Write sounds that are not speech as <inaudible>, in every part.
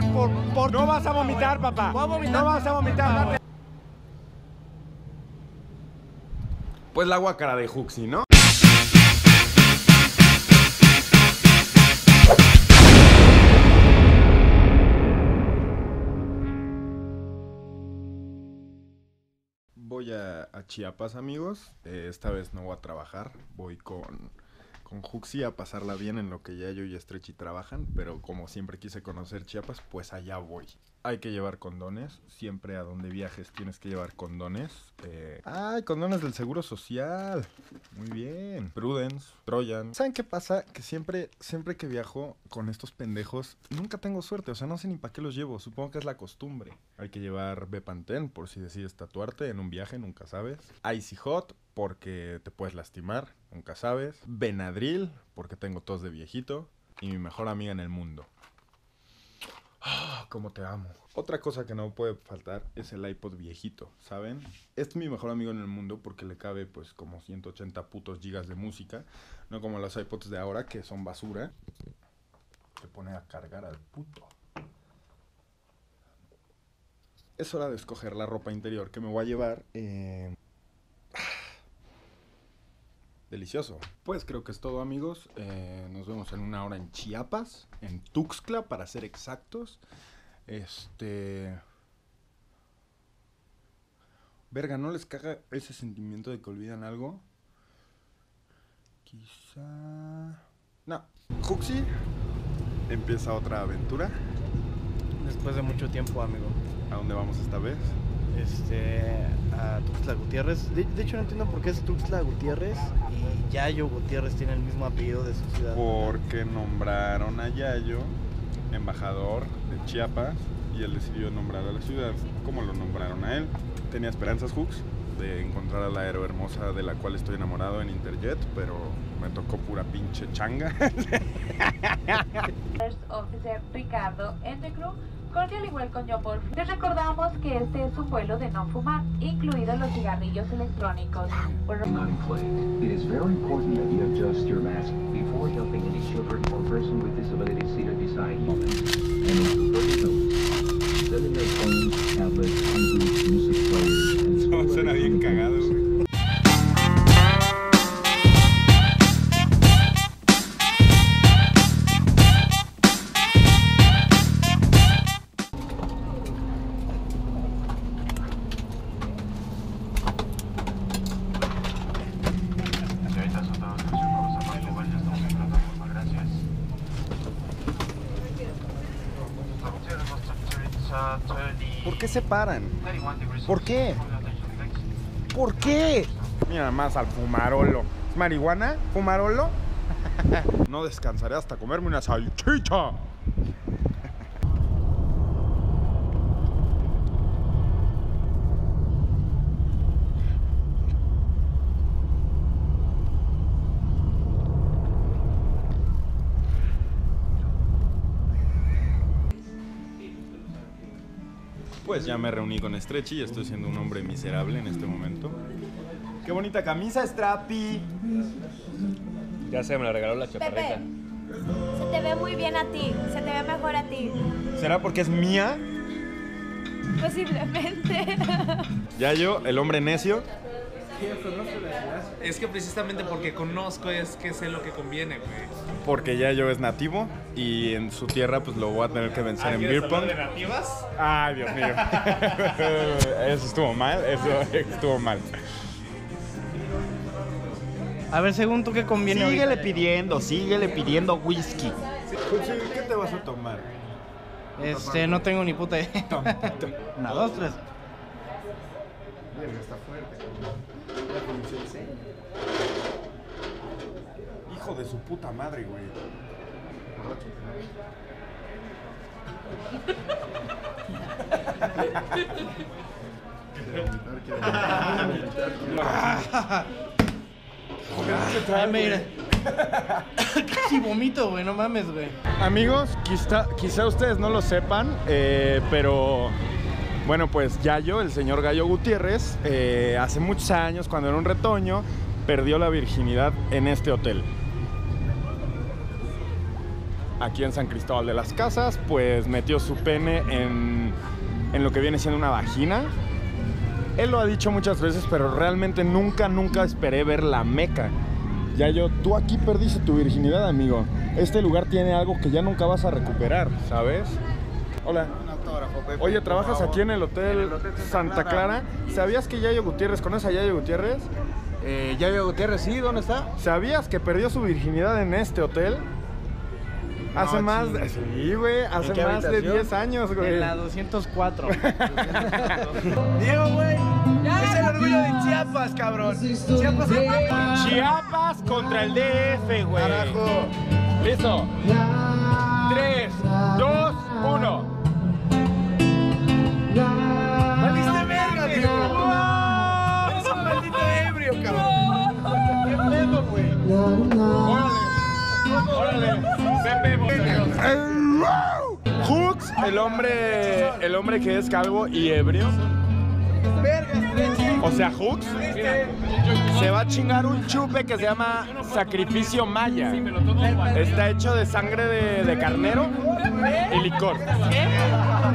vomitar por... por No vas a vomitar, papá. Voy a vomitar. No vas a vomitar. Pues la guacara de Juxi, ¿no? Voy a, a Chiapas, amigos. Eh, esta vez no voy a trabajar. Voy con, con Juxi a pasarla bien en lo que ya yo y Stretchy trabajan. Pero como siempre quise conocer Chiapas, pues allá voy. Hay que llevar condones. Siempre a donde viajes tienes que llevar condones. Eh, ¡Ay, condones del Seguro Social! Muy bien. Prudence, Trojan. ¿Saben qué pasa? Que siempre, siempre que viajo con estos pendejos, nunca tengo suerte. O sea, no sé ni para qué los llevo. Supongo que es la costumbre. Hay que llevar Bepantén por si decides tatuarte en un viaje, nunca sabes. Icy Hot porque te puedes lastimar, nunca sabes. Benadryl porque tengo tos de viejito. Y mi mejor amiga en el mundo. Ah, <gasps> cómo te amo. Otra cosa que no puede faltar es el iPod viejito, ¿saben? Es mi mejor amigo en el mundo porque le cabe pues como 180 putos gigas de música, no como los iPods de ahora que son basura. Se pone a cargar al puto. Es hora de escoger la ropa interior que me voy a llevar. eh, Delicioso. Pues creo que es todo amigos. Eh, nos vemos en una hora en Chiapas, en Tuxtla para ser exactos. Este... Verga, ¿no les caga ese sentimiento de que olvidan algo? Quizá... No. Juxi empieza otra aventura. Después de mucho tiempo, amigo. ¿A dónde vamos esta vez? Este, a Tuxtla Gutiérrez. De, de hecho, no entiendo por qué es Tuxtla Gutiérrez y Yayo Gutiérrez tiene el mismo apellido de su ciudad. Porque nombraron a Yayo embajador de Chiapas y él decidió nombrar a la ciudad como lo nombraron a él. Tenía esperanzas Hooks de encontrar a la héroe hermosa de la cual estoy enamorado en Interjet, pero me tocó pura pinche changa. <laughs> First Officer Ricardo Entecru, Les recordamos que este es un vuelo de no fumar, incluidos los cigarrillos electrónicos. ¿Por qué se paran? ¿Por qué? ¿Por qué? Mira más al fumarolo. ¿Es marihuana? ¿Fumarolo? <laughs> No descansaré hasta comerme una salchicha. Pues ya me reuní con Stretchy y estoy siendo un hombre miserable en este momento. ¡Qué bonita camisa, Strappy! Ya se me la regaló la Pepe, chaparrita. se te ve muy bien a ti, se te ve mejor a ti. ¿Será porque es mía? Posiblemente. <laughs> Ya yo, el hombre necio. Es que precisamente porque conozco es que sé lo que conviene, güey. Porque ya yo es nativo y en su tierra pues lo voy a tener que vencer en beer pong. de nativas? Ay, Dios mío. <laughs> Eso estuvo mal, eso estuvo mal. A ver, según tú, ¿qué conviene Síguele ahorita? pidiendo, síguele pidiendo whisky. ¿Qué te vas a tomar? Este, no tengo ni puta idea. <laughs> Una, dos, tres. Hijo de su puta madre, güey. Ay, mira. <laughs> Casi vomito, güey, no mames, güey. Amigos, quizá, quizá ustedes no lo sepan, eh, pero bueno, pues Yayo, el señor Gallo Gutiérrez, eh, hace muchos años, cuando era un retoño, perdió la virginidad en este hotel. Aquí en San Cristóbal de las Casas, pues metió su pene en, en lo que viene siendo una vagina. Él lo ha dicho muchas veces, pero realmente nunca, nunca esperé ver la meca. Ya yo, tú aquí perdiste tu virginidad, amigo. Este lugar tiene algo que ya nunca vas a recuperar, ¿sabes? Hola. Oye, ¿trabajas aquí en el Hotel Santa Clara? ¿Sabías que Yayo Gutiérrez, conoces a Yayo Gutiérrez? Eh, Yayo Gutiérrez, sí, ¿dónde está? ¿Sabías que perdió su virginidad en este hotel? Hace más de... Sí, güey, hace más de habitación? 10 años, güey. En la 204. <laughs> Diego, güey. Es el orgullo de Chiapas, cabrón. Chiapas Chiapas contra el DF, güey. Carajo. Listo. 3, 2, 1. Hooks, el hombre, el hombre que es calvo y ebrio. O sea, Hooks se va a chingar un chupe que se llama sacrificio maya. Está hecho de sangre de, de carnero y licor. Venga,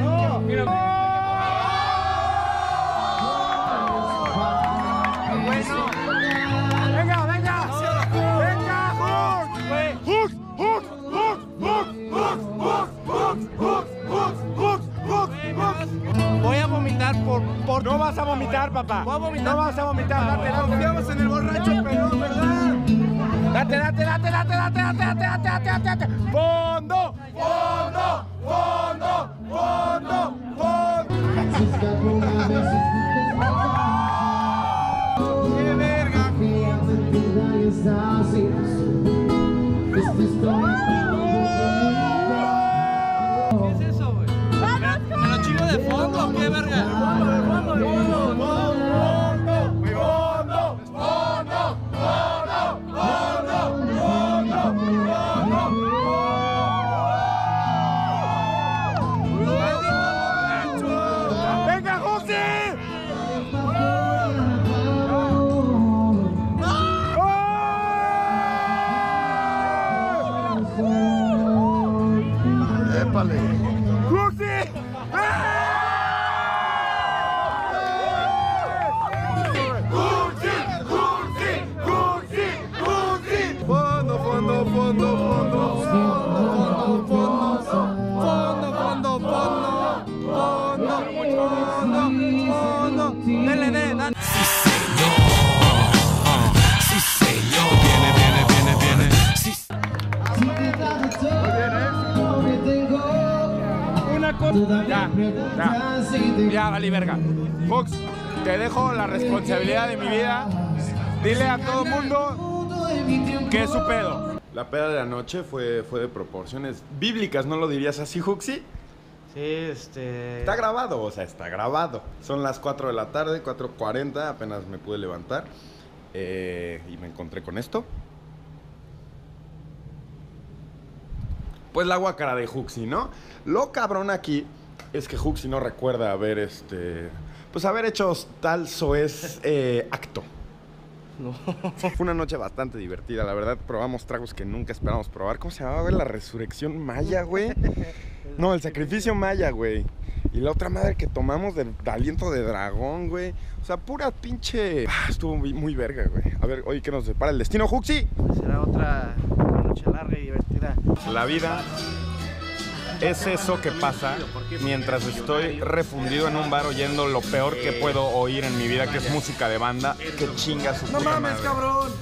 vomitar, papá. Voy a vomitar. No vas a vomitar. Date, date. Confiamos en el borracho pelón, ¿verdad? Date, date, date, date, date, date, date, date, date, date, 他的 Ya, ya. Ya, vale, verga. Fox, te dejo la responsabilidad de mi vida. Dile a todo mundo que es su pedo. La peda de la noche fue, fue de proporciones bíblicas, ¿no lo dirías así, Juxi? Sí, este... Está grabado, o sea, está grabado. Son las 4 de la tarde, 4.40, apenas me pude levantar. eh, y me encontré con esto. Pues la guacara de Juxi, ¿no? Lo cabrón aquí es que Juxi no recuerda haber, este... Pues haber hecho tal soez eh, acto. <laughs> No. Fue una noche bastante divertida, la verdad. Probamos tragos que nunca esperamos probar. ¿Cómo se llamaba, güey? La resurrección maya, güey. No, el sacrificio maya, güey. Y la otra madre que tomamos de, de aliento de dragón, güey. O sea, pura pinche. Ah, estuvo muy, muy verga, güey. A ver, oye, ¿qué nos depara el destino, Juxi? Será otra noche larga y divertida. La vida es eso que pasa mientras estoy refundido en un bar oyendo lo peor que puedo oír en mi vida, que es música de banda. Que chinga su ¡No mames, madre. cabrón!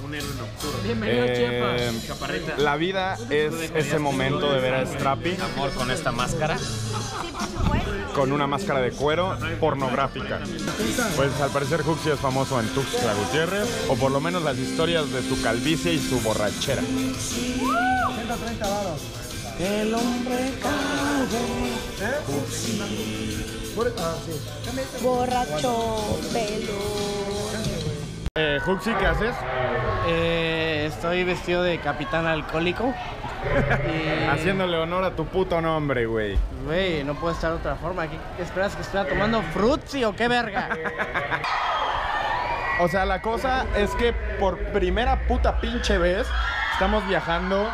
Eh, la vida es ese momento de ver a Strappy Amor con esta máscara. con una máscara de cuero pornográfica. Pues al parecer Huxley es famoso en Tuxtla Gutiérrez, o por lo menos las historias de su calvicie y su borrachera. El hombre Borracho, pelo. Eh, Huxley, ¿qué haces? Eh, estoy vestido de capitán alcohólico. <laughs> Y, Haciéndole honor a tu puto nombre, güey. Güey, no puede estar de otra forma. ¿Qué, qué esperas que estuviera tomando frutzi o qué verga? O sea, la cosa es que por primera puta pinche vez estamos viajando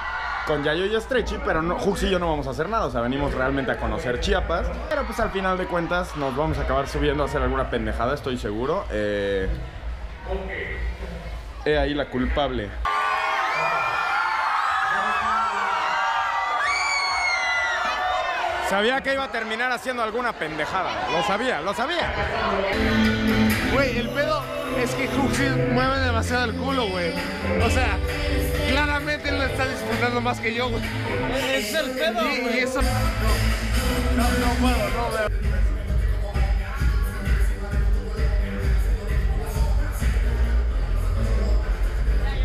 con Yayo y Stretchy, pero no, Hux y yo no vamos a hacer nada. O sea, venimos realmente a conocer Chiapas. Pero pues al final de cuentas nos vamos a acabar subiendo a hacer alguna pendejada, estoy seguro. Eh, he ahí la culpable. Sabía que iba a terminar haciendo alguna pendejada. Lo sabía, lo sabía. Güey, el pedo es que Huxley mueve demasiado el culo, güey. O sea, claramente él lo está disfrutando más que yo, güey. Es el pedo, y, y eso... No, no puedo, no veo.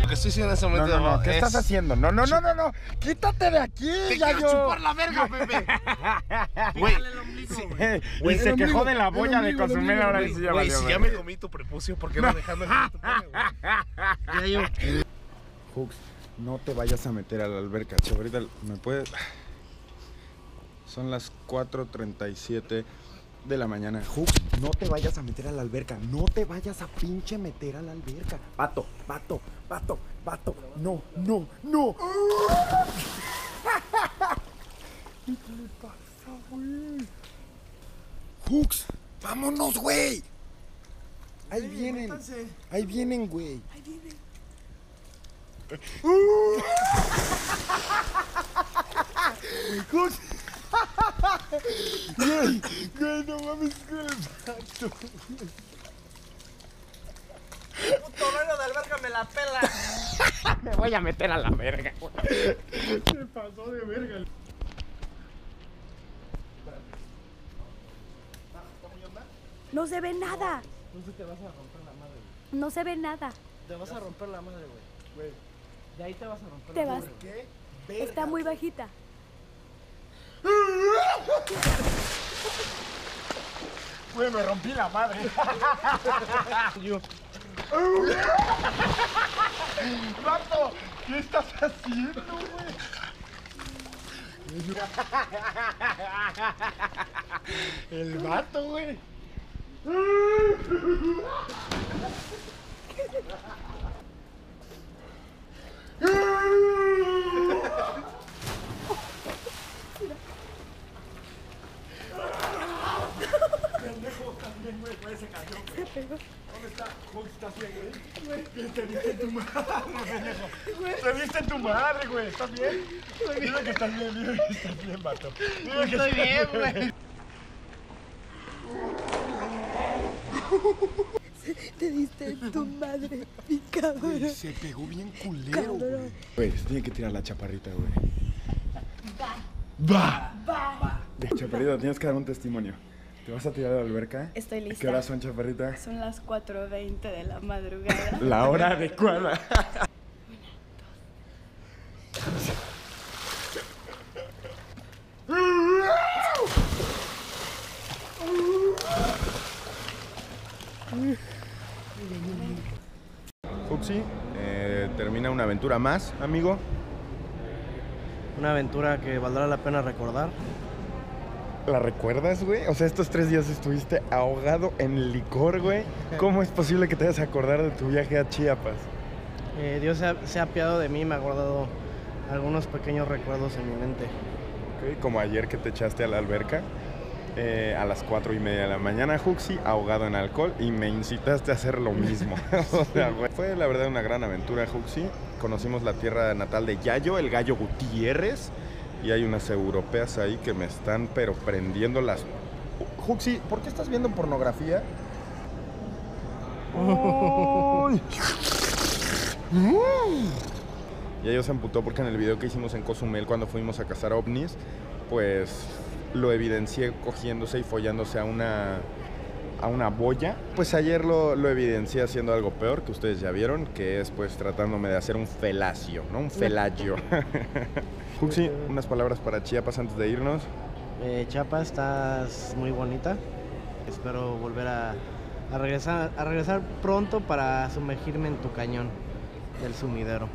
Lo que estoy haciendo en ese momento no, no, ¿qué es- estás haciendo? No, no, no, no, no. Quítate de aquí, Te Yayo. quiero chupar la verga, Pepe. <laughs> Güey, sí, y se quejó de la boya de consumir ahora ya güey, si ya me comí tu prepucio, ¿por qué no <laughs> dejando el tu pene, Hux, no te vayas a meter a la alberca, che, ahorita me puedes... Son las 4.37 de la mañana. Hux, no te vayas a meter a la alberca, no te vayas a pinche meter a la alberca. Pato, pato, pato, pato, no, no, no. <laughs> ¿Qué le pasa, güey? Hux, vámonos, güey. Ahí vienen, ahí vienen, güey. Hux. <laughs> <laughs> Güey, güey, no mames, el pato. Torero de alberca me la pela. <laughs> Me voy a meter a la verga. Se pasó de verga. No se ve nada. No se te vas a romper la madre, güey. No se ve nada. Te vas a romper la madre, güey. Güey. De ahí te vas a romper Te vas. ¿Qué? Está muy bajita. Güey, me rompí la madre. Yo. ¡Vato! ¿Qué estás haciendo, güey? El vato, güey. Te diste tu madre, pendejo. Te diste tu madre, güey. ¿Estás bien? Dime que estás bien, dime que estás bien, vato. Dime que Estoy estás bien, güey. Te diste tu madre, cabrón. Se pegó bien culero, güey. Güey, se tiene que tirar la chaparrita, güey. Va. Va. Chaparrita, tienes que dar un testimonio. ¿Te vas a tirar a la alberca? Estoy lista. ¿Qué horas son, chaparrita? Son las 4.20 de la madrugada. La hora adecuada. Fuxi, eh, termina una aventura más, amigo. Una aventura que valdrá la pena recordar. ¿La recuerdas, güey? O sea, estos tres días estuviste ahogado en licor, güey. ¿Cómo es posible que te vayas a acordar de tu viaje a Chiapas? Eh, Dios se ha, se ha apiado de mí, me ha guardado algunos pequeños recuerdos en mi mente. Ok, Como ayer que te echaste a la alberca eh, a las cuatro y media de la mañana, Juxi, ahogado en alcohol, y me incitaste a hacer lo mismo. <laughs> o sea, fue la verdad una gran aventura, Juxi. Conocimos la tierra natal de Yayo, el gallo Gutiérrez, y hay unas europeas ahí que me están pero prendiendo las... Juxi, ¿por qué estás viendo pornografía? Y ellos se amputó porque en el video que hicimos en Cozumel cuando fuimos a cazar ovnis, pues lo evidencié cogiéndose y follándose a una, a una boya. Pues ayer lo, lo evidencié haciendo algo peor que ustedes ya vieron, que es pues tratándome de hacer un felacio, ¿no? Un felagio. Juxi, <laughs> unas palabras para Chiapas antes de irnos. Eh, Chiapas, estás muy bonita. Espero volver a, a regresar, a regresar pronto para sumergirme en tu cañón del sumidero.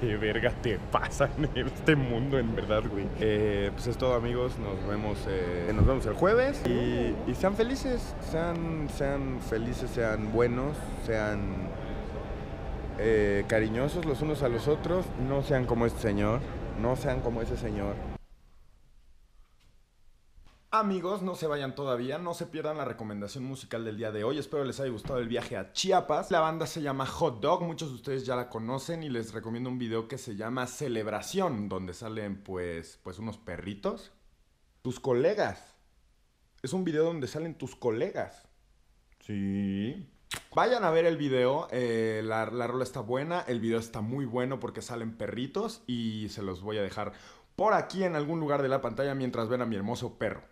Qué verga te pasa en este mundo, en verdad, güey. Eh, pues es todo, amigos. Nos vemos, eh, nos vemos el jueves. Y, y sean felices. Sean, sean felices, sean buenos, sean eh, cariñosos los unos a los otros, no sean como este señor, no sean como ese señor. Amigos, no se vayan todavía, no se pierdan la recomendación musical del día de hoy. Espero les haya gustado el viaje a Chiapas. La banda se llama Hot Dog, muchos de ustedes ya la conocen y les recomiendo un video que se llama Celebración, donde salen pues, pues unos perritos. Tus colegas. Es un video donde salen tus colegas. Sí. Vayan a ver el video, eh, la, la rola está buena, el video está muy bueno porque salen perritos y se los voy a dejar por aquí en algún lugar de la pantalla mientras ven a mi hermoso perro.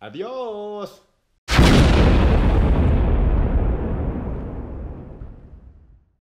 Adiós.